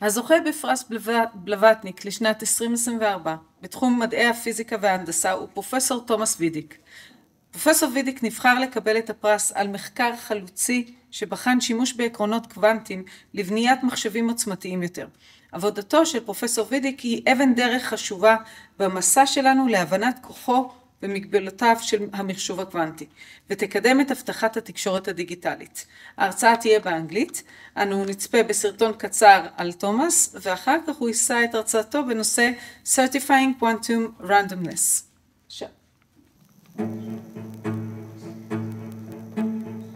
הזוכה בפרס בלווטניק לשנת 2024 בתחום מדעי הפיזיקה וההנדסה הוא פרופסור תומאס וידיק. פרופסור וידיק נבחר לקבל את הפרס על מחקר חלוצי שבחן שימוש בעקרונות קוונטיים לבניית מחשבים עוצמתיים יותר. עבודתו של פרופסור וידיק היא אבן דרך חשובה במסע שלנו להבנת כוחו ומגבלותיו של המחשוב הקוונטי, ותקדם את הבטחת התקשורת הדיגיטלית. ההרצאה תהיה באנגלית, אנו נצפה בסרטון קצר על תומאס, ואחר כך הוא יישא את הרצאתו בנושא Certifying Quantum Randomness.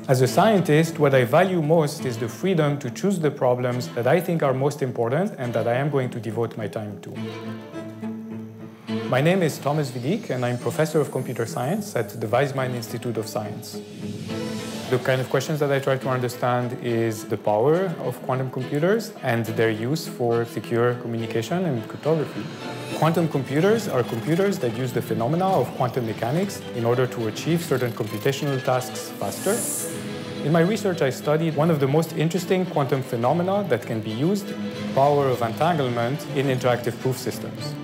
As a scientist, what I value most is the freedom to choose the problems that I think are most important and that I am going to devote my time to. My name is Thomas Vidick, and I'm professor of computer science at the Weizmann Institute of Science. The kind of questions that I try to understand is the power of quantum computers and their use for secure communication and cryptography. Quantum computers are computers that use the phenomena of quantum mechanics in order to achieve certain computational tasks faster. In my research, I studied one of the most interesting quantum phenomena that can be used, power of entanglement in interactive proof systems.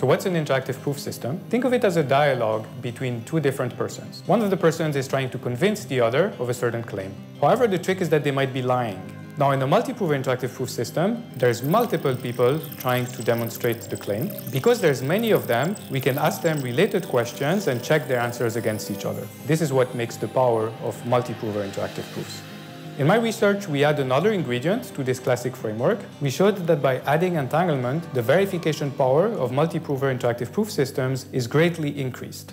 So what's an interactive proof system? Think of it as a dialogue between two different persons. One of the persons is trying to convince the other of a certain claim. However, the trick is that they might be lying. Now, in a multi-prover interactive proof system, there's multiple people trying to demonstrate the claim. Because there's many of them, we can ask them related questions and check their answers against each other. This is what makes the power of multi-prover interactive proofs. In my research, we add another ingredient to this classic framework. We showed that by adding entanglement, the verification power of multi-prover interactive proof systems is greatly increased.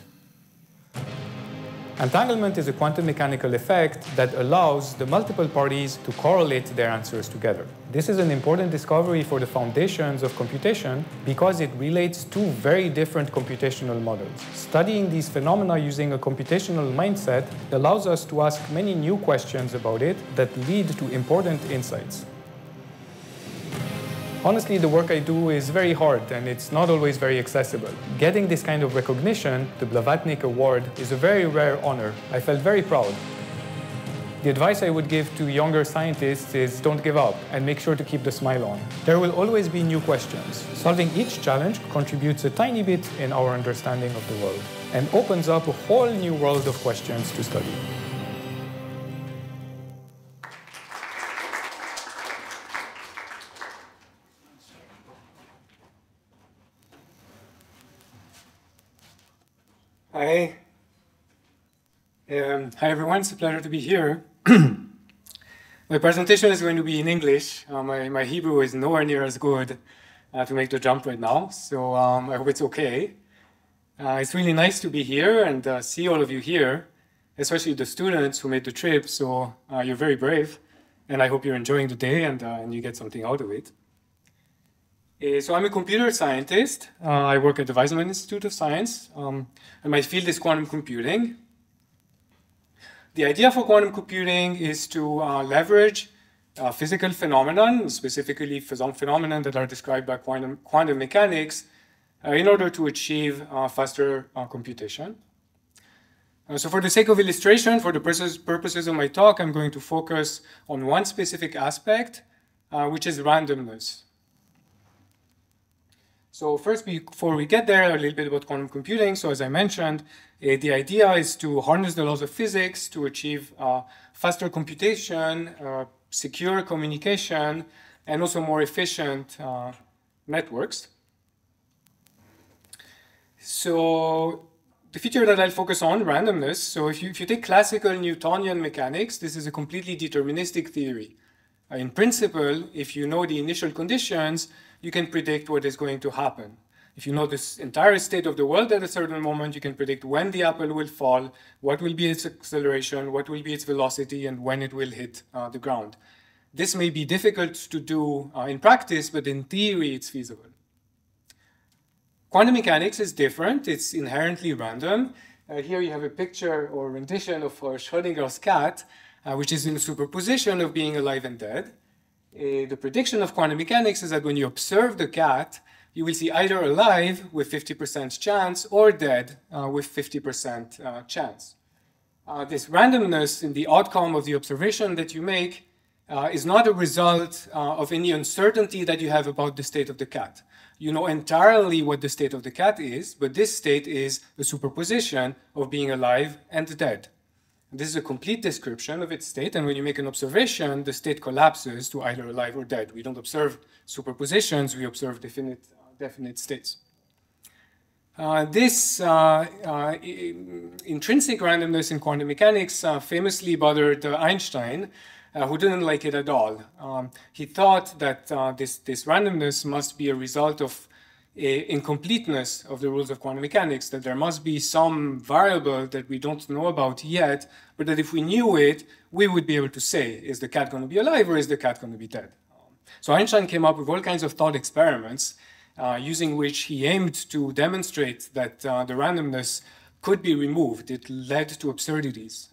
Entanglement is a quantum mechanical effect that allows the multiple parties to correlate their answers together. This is an important discovery for the foundations of computation because it relates two very different computational models. Studying these phenomena using a computational mindset allows us to ask many new questions about it that lead to important insights. Honestly, the work I do is very hard and it's not always very accessible. Getting this kind of recognition, the Blavatnik Award, is a very rare honor. I felt very proud. The advice I would give to younger scientists is don't give up and make sure to keep the smile on. There will always be new questions. Solving each challenge contributes a tiny bit in our understanding of the world and opens up a whole new world of questions to study. Hi, everyone. It's a pleasure to be here. my presentation is going to be in English. Uh, my, my Hebrew is nowhere near as good uh, to make the jump right now, so um, I hope it's okay. Uh, it's really nice to be here and uh, see all of you here, especially the students who made the trip. So uh, you're very brave, and I hope you're enjoying the day and, uh, and you get something out of it. So I'm a computer scientist. I work at the Weizmann Institute of Science, um, and my field is quantum computing. The idea for quantum computing is to uh, leverage uh, physical phenomenon, specifically some phenomena that are described by quantum, quantum mechanics, uh, in order to achieve uh, faster computation. so for the sake of illustration, for the purposes of my talk, I'm going to focus on one specific aspect, which is randomness. So first, before we get there, a little bit about quantum computing. So as I mentioned, uh, the idea is to harness the laws of physics to achieve uh, faster computation, uh, secure communication, and also more efficient uh, networks. So the feature that I'll focus on, randomness. So if you, if you take classical Newtonian mechanics, this is a completely deterministic theory. Uh, in principle, if you know the initial conditions, you can predict what is going to happen. If you know this entire state of the world at a certain moment, you can predict when the apple will fall, what will be its acceleration, what will be its velocity, and when it will hit uh, the ground. This may be difficult to do uh, in practice, but in theory, it's feasible. Quantum mechanics is different. It's inherently random. Uh, here you have a picture or rendition of uh, Schrodinger's cat, uh, which is in a superposition of being alive and dead. Uh, the prediction of quantum mechanics is that when you observe the cat, you will see either alive with 50% chance or dead uh, with 50% uh, chance. Uh, this randomness in the outcome of the observation that you make uh, is not a result uh, of any uncertainty that you have about the state of the cat. You know entirely what the state of the cat is, but this state is a superposition of being alive and dead. This is a complete description of its state, and when you make an observation, the state collapses to either alive or dead. We don't observe superpositions, we observe definite, definite states. Uh, this uh, uh, intrinsic randomness in quantum mechanics uh, famously bothered uh, Einstein, who didn't like it at all. Um, he thought that this, this randomness must be a result of a incompleteness of the rules of quantum mechanics, that there must be some variable that we don't know about yet, but that if we knew it, we would be able to say, is the cat going to be alive or is the cat going to be dead? Um, so Einstein came up with all kinds of thought experiments uh, using which he aimed to demonstrate that uh, the randomness could be removed. It led to absurdities.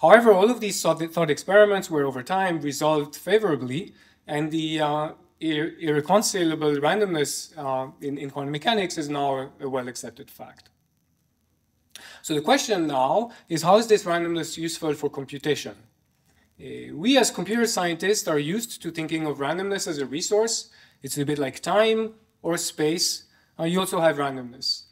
However, all of these thought experiments were over time resolved favorably, and the uh, ir irreconcilable randomness uh, in, in, quantum mechanics is now a, a well accepted fact. So the question now is how is this randomness useful for computation? Uh, we as computer scientists are used to thinking of randomness as a resource. It's a bit like time or space, uh, you also have randomness.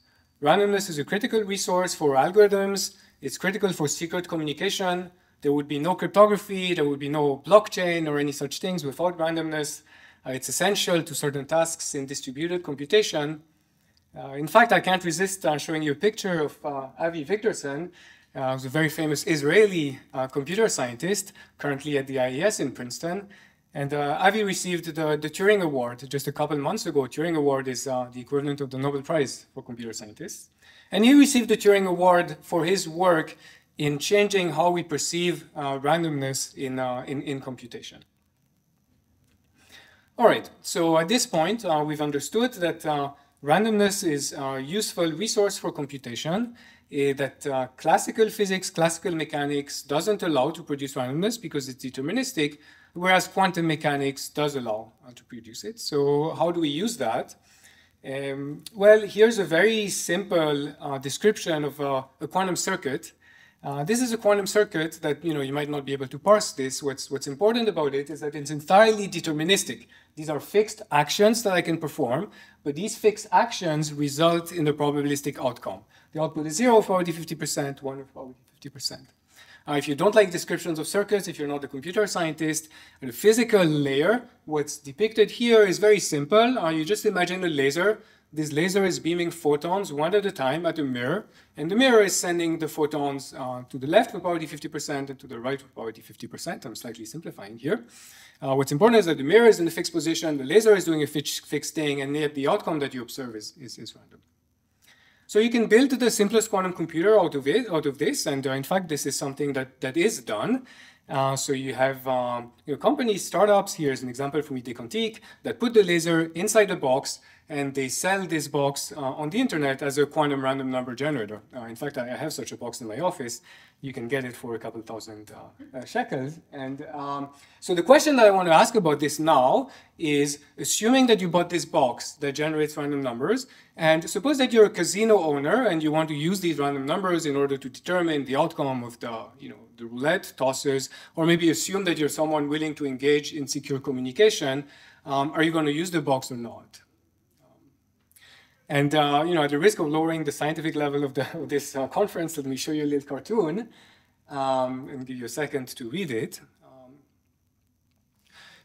Randomness is a critical resource for algorithms. It's critical for secret communication. There would be no cryptography, there would be no blockchain or any such things without randomness. Uh, it's essential to certain tasks in distributed computation. Uh, in fact, I can't resist uh, showing you a picture of uh, Avi Wigderson, uh, who's a very famous Israeli computer scientist, currently at the IAS in Princeton. And uh, Avi received the, the, Turing Award just a couple months ago. Turing Award is uh, the equivalent of the Nobel Prize for computer scientists. And he received the Turing Award for his work in changing how we perceive uh, randomness in, uh, in, in, computation. All right, so at this point, uh, we've understood that uh, randomness is a useful resource for computation, eh, that classical physics, classical mechanics doesn't allow to produce randomness because it's deterministic, whereas quantum mechanics does allow uh, to produce it. So how do we use that? Um, well, here's a very simple uh, description of a, a quantum circuit. Uh, this is a quantum circuit that you know you might not be able to parse this. What's what's important about it is that it's entirely deterministic. These are fixed actions that I can perform, but these fixed actions result in the probabilistic outcome. The output is zero for 50%, one for 50%. Uh, if you don't like descriptions of circuits, if you're not a computer scientist, the physical layer, what's depicted here is very simple. Uh, you just imagine a laser. This laser is beaming photons one at a time at a mirror, and the mirror is sending the photons uh, to the left with probability 50% and to the right with probability 50%. I'm slightly simplifying here. Uh, what's important is that the mirror is in a fixed position, the laser is doing a fixed thing, and yet the outcome that you observe is, is, is random. So you can build the simplest quantum computer out of it, out of this, and uh, in fact, this is something that that is done. Uh, so you have um, you know, companies, startups. Here's an example from ID Quantique that put the laser inside the box and they sell this box uh, on the internet as a quantum random number generator. Uh, in fact, I have such a box in my office. You can get it for a couple thousand uh, uh, shekels. And um, so the question that I want to ask about this now is, assuming that you bought this box that generates random numbers, and suppose that you're a casino owner and you want to use these random numbers in order to determine the outcome of the, you know, the roulette tosses, or maybe assume that you're someone willing to engage in secure communication, um, are you going to use the box or not? And uh, you know, at the risk of lowering the scientific level of, the, of this uh, conference, let me show you a little cartoon um, and give you a second to read it. Um,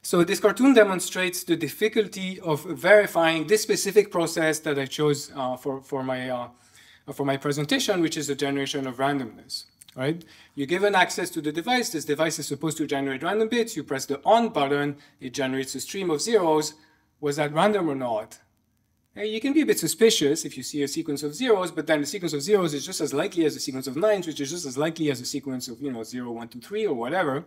so this cartoon demonstrates the difficulty of verifying this specific process that I chose uh, for, for, my, uh, for my presentation, which is the generation of randomness. Right? You're given access to the device. This device is supposed to generate random bits. You press the on button. It generates a stream of zeros. Was that random or not? You can be a bit suspicious if you see a sequence of zeros, but then the sequence of zeros is just as likely as a sequence of nines, which is just as likely as a sequence of, you know, 0, 1, 2, 3, or whatever.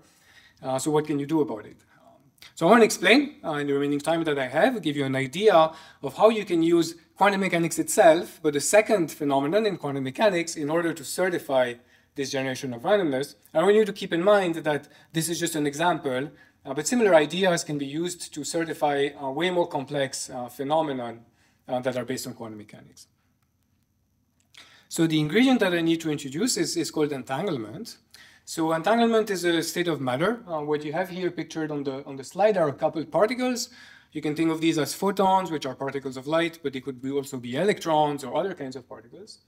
Uh, so what can you do about it? Um, so I want to explain uh, in the remaining time that I have, give you an idea of how you can use quantum mechanics itself, but the second phenomenon in quantum mechanics in order to certify this generation of randomness. I want you to keep in mind that this is just an example, uh, but similar ideas can be used to certify a way more complex uh, phenomenon uh, that are based on quantum mechanics. So the ingredient that I need to introduce is, is called entanglement. So entanglement is a state of matter. Uh, what you have here pictured on the, on the slide are a couple particles. You can think of these as photons, which are particles of light, but they could be also be electrons or other kinds of particles.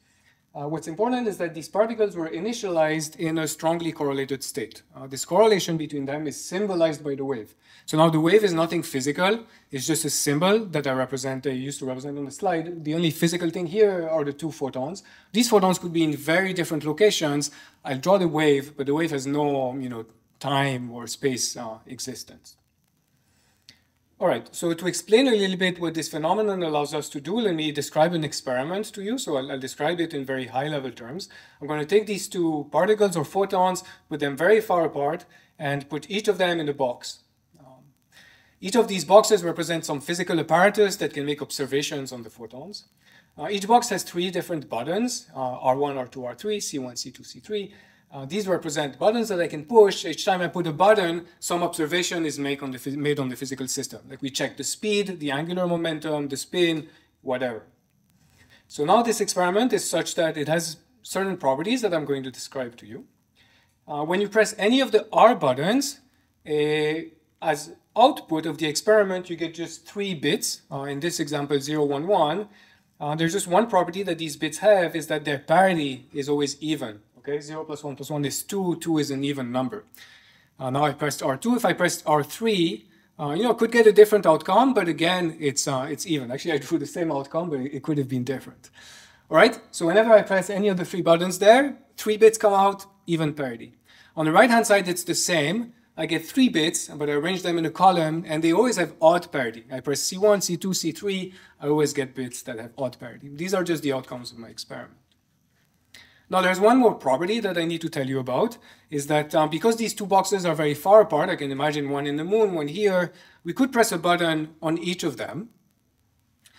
Uh, what's important is that these particles were initialized in a strongly correlated state. Uh, this correlation between them is symbolized by the wave. So now the wave is nothing physical, it's just a symbol that I represent, I used to represent on the slide. The only physical thing here are the two photons. These photons could be in very different locations. I'll draw the wave, but the wave has no you know, time or space uh, existence. All right, so to explain a little bit what this phenomenon allows us to do, let me describe an experiment to you. So I'll, I'll, describe it in very high level terms. I'm going to take these two particles or photons, put them very far apart, and put each of them in a box. Um, each of these boxes represents some physical apparatus that can make observations on the photons. Uh, each box has three different buttons, uh, R1, R2, R3, C1, C2, C3, uh, these represent buttons that I can push. Each time I put a button, some observation is made on, the, made on the physical system. Like we check the speed, the angular momentum, the spin, whatever. So now this experiment is such that it has certain properties that I'm going to describe to you. Uh, when you press any of the R buttons, uh, as output of the experiment, you get just three bits. Uh, in this example, 0, 1, 1. Uh, there's just one property that these bits have is that their parity is always even. Okay, 0 plus 1 plus 1 is 2. 2 is an even number. Uh, now I pressed R2. If I pressed R3, uh, you know, could get a different outcome, but again, it's, uh, it's even. Actually, I drew the same outcome, but it could have been different. All right, so whenever I press any of the three buttons there, three bits come out, even parity. On the right-hand side, it's the same. I get three bits, but I arrange them in a column, and they always have odd parity. I press C1, C2, C3, I always get bits that have odd parity. These are just the outcomes of my experiment. Now there's one more property that I need to tell you about, is that um, because these two boxes are very far apart, I can imagine one in the moon, one here, we could press a button on each of them.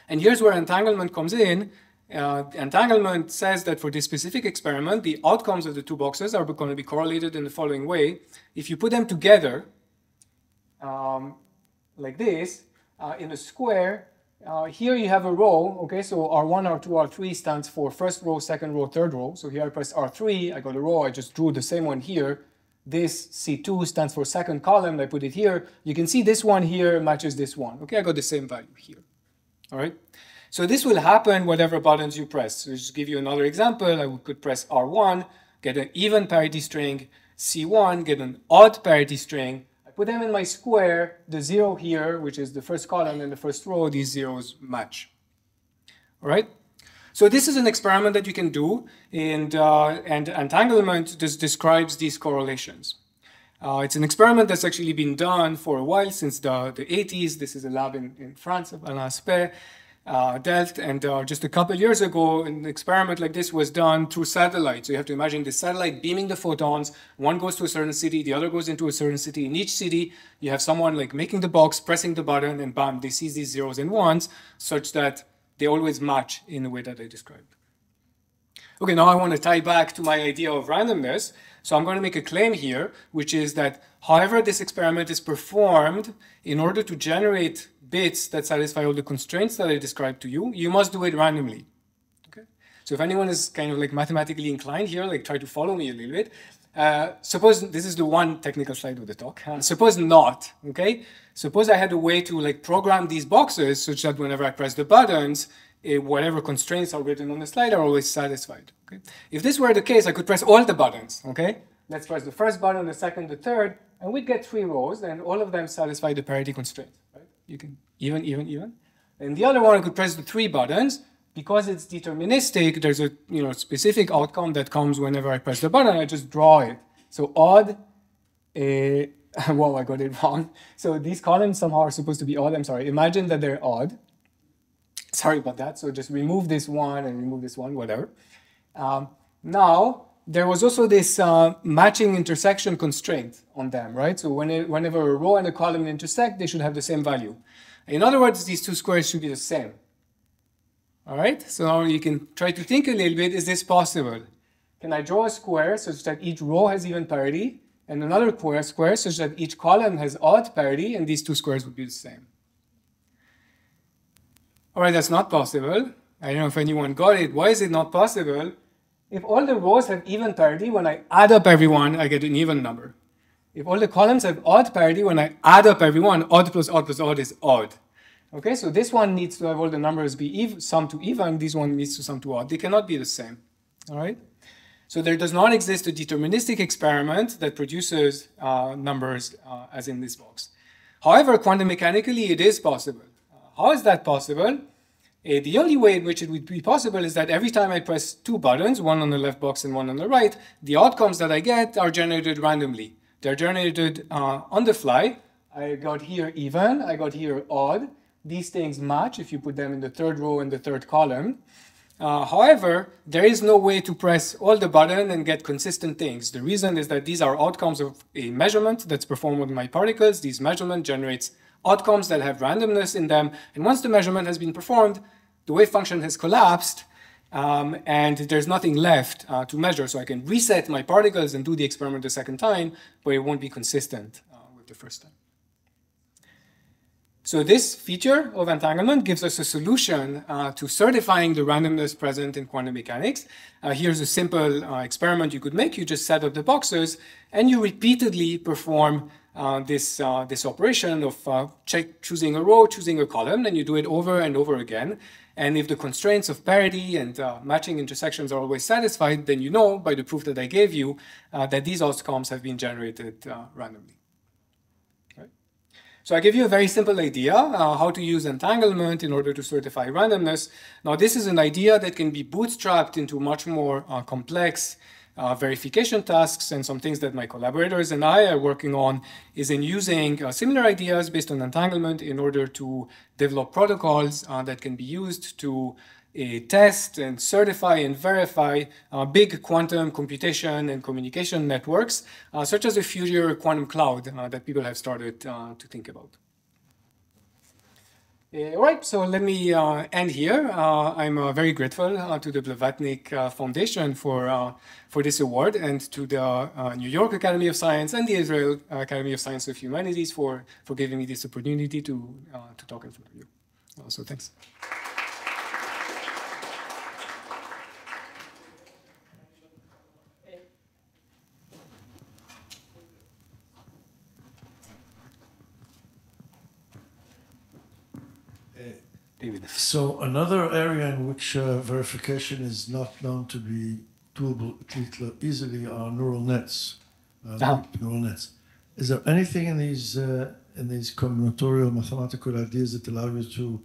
And here's where entanglement comes in. Uh, entanglement says that for this specific experiment, the outcomes of the two boxes are going to be correlated in the following way. If you put them together, um, like this, uh, in a square, uh, here you have a row, okay, so R1, R2, R3 stands for first row, second row, third row. So here I press R3, I got a row, I just drew the same one here. This C2 stands for second column, I put it here. You can see this one here matches this one. Okay, I got the same value here. All right, so this will happen whatever buttons you press. So just give you another example, I could press R1, get an even parity string, C1, get an odd parity string, put them in my square, the zero here, which is the first column and the first row, these zeros match. All right? So this is an experiment that you can do, and, uh, and entanglement just describes these correlations. Uh, it's an experiment that's actually been done for a while, since the, the 80s. This is a lab in, in France, of Alain Aspect uh, Delft. And uh, just a couple years ago, an experiment like this was done through satellite. So you have to imagine the satellite beaming the photons. One goes to a certain city, the other goes into a certain city. In each city, you have someone like making the box, pressing the button, and bam, they see these zeros and ones, such that they always match in the way that I described. Okay, now I want to tie back to my idea of randomness. So I'm going to make a claim here, which is that however this experiment is performed, in order to generate bits that satisfy all the constraints that I described to you, you must do it randomly. Okay? So if anyone is kind of like mathematically inclined here, like try to follow me a little bit. Uh, suppose this is the one technical slide of the talk. Suppose not, okay? Suppose I had a way to like program these boxes such that whenever I press the buttons, whatever constraints are written on the slide are always satisfied. Okay? If this were the case, I could press all the buttons. Okay? Let's press the first button, the second, the third, and we'd get three rows, and all of them satisfy the parity constraint. Right? You can even, even, even. And the other one, I could press the three buttons. Because it's deterministic, there's a you know specific outcome that comes whenever I press the button. I just draw it. So odd. Uh, whoa, I got it wrong. So these columns somehow are supposed to be odd. I'm sorry. Imagine that they're odd. Sorry about that. So just remove this one and remove this one, whatever. Um, now, there was also this uh, matching intersection constraint on them, right? So when it, whenever a row and a column intersect, they should have the same value. In other words, these two squares should be the same. All right, so now you can try to think a little bit, is this possible? Can I draw a square such that each row has even parity, and another square such that each column has odd parity, and these two squares would be the same? All right, that's not possible. I don't know if anyone got it. Why is it not possible? if all the rows have even parity, when I add up everyone, I get an even number. If all the columns have odd parity, when I add up everyone, odd plus odd plus odd is odd. Okay, so this one needs to have all the numbers be even, sum to even, this one needs to sum to odd. They cannot be the same, all right? So there does not exist a deterministic experiment that produces uh, numbers uh, as in this box. However, quantum mechanically, it is possible. How is that possible? Uh, the only way in which it would be possible is that every time I press two buttons, one on the left box and one on the right, the outcomes that I get are generated randomly. They're generated uh, on the fly. I got here even, I got here odd, these things match if you put them in the third row and the third column. Uh, however, there is no way to press all the button and get consistent things. The reason is that these are outcomes of a measurement that's performed with my particles. These measurement generates outcomes that have randomness in them. And once the measurement has been performed, the wave function has collapsed um, and there's nothing left uh, to measure. So I can reset my particles and do the experiment a second time, but it won't be consistent uh, with the first time. So this feature of entanglement gives us a solution uh, to certifying the randomness present in quantum mechanics. Uh, here's a simple uh, experiment you could make. You just set up the boxes and you repeatedly perform uh, this, uh, this operation of uh, check, choosing a row, choosing a column, and you do it over and over again. And if the constraints of parity and matching intersections are always satisfied, then you know by the proof that I gave you that these outcomes have been generated randomly. So I give you a very simple idea uh, how to use entanglement in order to certify randomness. Now this is an idea that can be bootstrapped into much more uh, complex uh, verification tasks and some things that my collaborators and I are working on is in using uh, similar ideas based on entanglement in order to develop protocols uh, that can be used to test and certify and verify uh, big quantum computation and communication networks, uh, such as the future quantum cloud uh, that people have started uh, to think about. Uh, all right, so let me uh, end here. Uh, I'm uh, very grateful uh, to the Blavatnik Foundation for, for this award and to the New York Academy of Science and the Israel Academy of Science of Humanities for, for giving me this opportunity to, to talk in front of you. so thanks. So another area in which uh, verification is not known to be doable easily are neural nets. Uh, uh-huh. Neural nets. Is there anything in these uh, in these combinatorial mathematical ideas that allow you to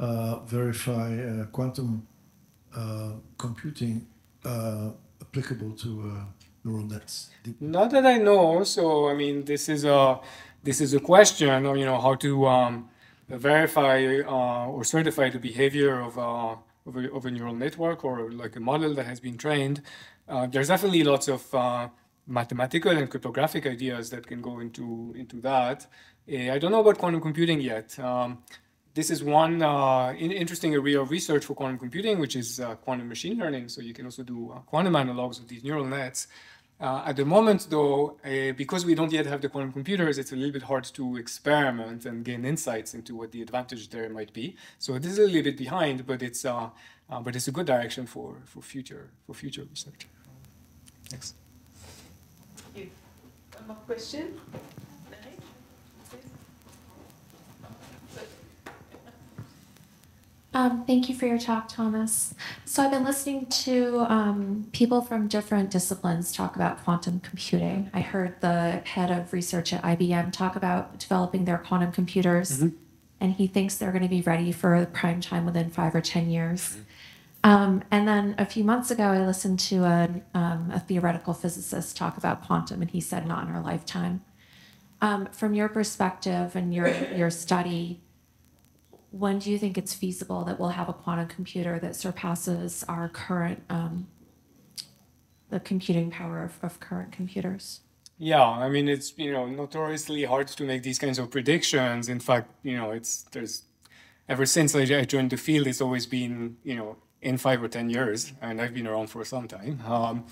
uh, verify uh, quantum uh, computing applicable to neural nets? Not that I know. So I mean, this is a this is a question of you know how to um, verify uh, or certify the behavior of, uh, of a, of, a, neural network or like a model that has been trained, uh, there's definitely lots of uh, mathematical and cryptographic ideas that can go into, into that. Uh, I don't know about quantum computing yet. Um, this is one uh, interesting area of research for quantum computing, which is quantum machine learning. So you can also do quantum analogs of these neural nets. Uh, at the moment, though, uh, because we don't yet have the quantum computers, it's a little bit hard to experiment and gain insights into what the advantage there might be. So this is a little bit behind, but it's uh, uh but it's a good direction for for future for future research. Thanks. Thank you. One more question. Um, thank you for your talk, Thomas. So I've been listening to um, people from different disciplines talk about quantum computing. I heard the head of research at IBM talk about developing their quantum computers, mm-hmm. and he thinks they're going to be ready for prime time within five or 10 years. Mm-hmm. Um, and then a few months ago, I listened to a, um, a, theoretical physicist talk about quantum, and he said not in our lifetime. Um, from your perspective and your, your study, when do you think it's feasible that we'll have a quantum computer that surpasses our current um, the computing power of, of current computers? Yeah, I mean it's you know notoriously hard to make these kinds of predictions. In fact, you know it's there's ever since I joined the field, it's always been you know in five or ten years, and I've been around for some time. Um,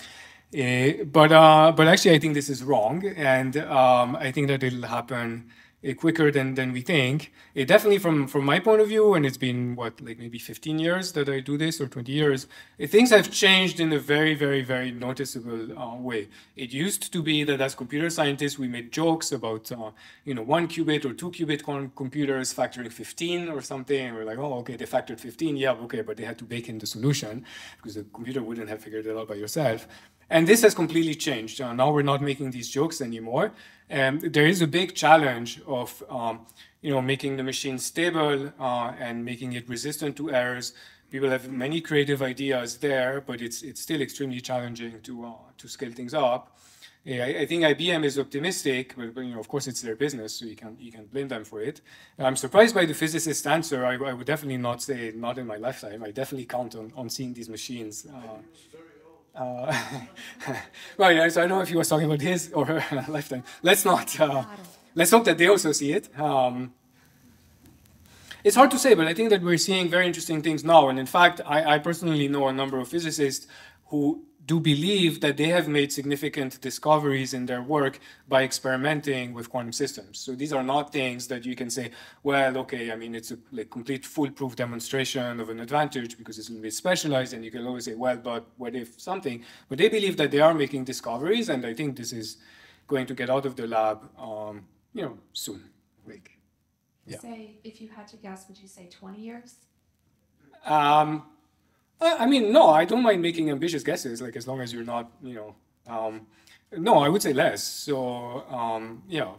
uh, but uh, but actually, I think this is wrong, and um, I think that it'll happen quicker than, than we think. It definitely, from, from my point of view, and it's been, what, like maybe 15 years that I do this, or 20 years, things have changed in a very, very, very noticeable uh, way. It used to be that as computer scientists, we made jokes about, uh, you know, one qubit or two qubit computers factoring 15 or something, we're like, oh, okay, they factored 15, yeah, okay, but they had to bake in the solution, because the computer wouldn't have figured it out by yourself. And this has completely changed. Uh, now we're not making these jokes anymore. Um, there is a big challenge of um, you know, making the machine stable uh, and making it resistant to errors. People have many creative ideas there, but it's, it's still extremely challenging to, uh, to scale things up. Yeah, I, I, think IBM is optimistic, but, but, you know, of course, it's their business, so you can you can blame them for it. I'm surprised by the physicist's answer. I, I would definitely not say not in my lifetime. I definitely count on, on seeing these machines. Uh, uh, yeah, so I don't know if he was talking about his or her lifetime. Let's not. Uh, let's hope that they also see it. Um, it's hard to say, but I think that we're seeing very interesting things now. And in fact, I, I personally know a number of physicists who do believe that they have made significant discoveries in their work by experimenting with quantum systems. So these are not things that you can say, well, okay, I mean, it's a like, complete foolproof demonstration of an advantage because it's a little bit specialized, and you can always say, well, but what if something? But they believe that they are making discoveries, and I think this is going to get out of the lab, um, you know, soon. Like, yeah. Say, if you had to guess, would you say 20 years? Um, I mean, no, I don't mind making ambitious guesses, like as long as you're not, you know, um, no, I would say less. So, um, yeah,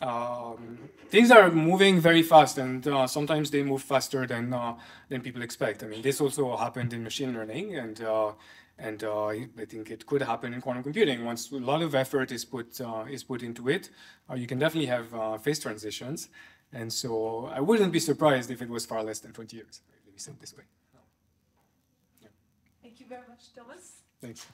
um, things are moving very fast, and uh, sometimes they move faster than uh, than people expect. I mean, this also happened in machine learning, and uh, and uh, I think it could happen in quantum computing. Once a lot of effort is put uh, is put into it, uh, you can definitely have phase transitions. And so, I wouldn't be surprised if it was far less than 20 years. Let me say it this way you very much, Thomas. Thanks.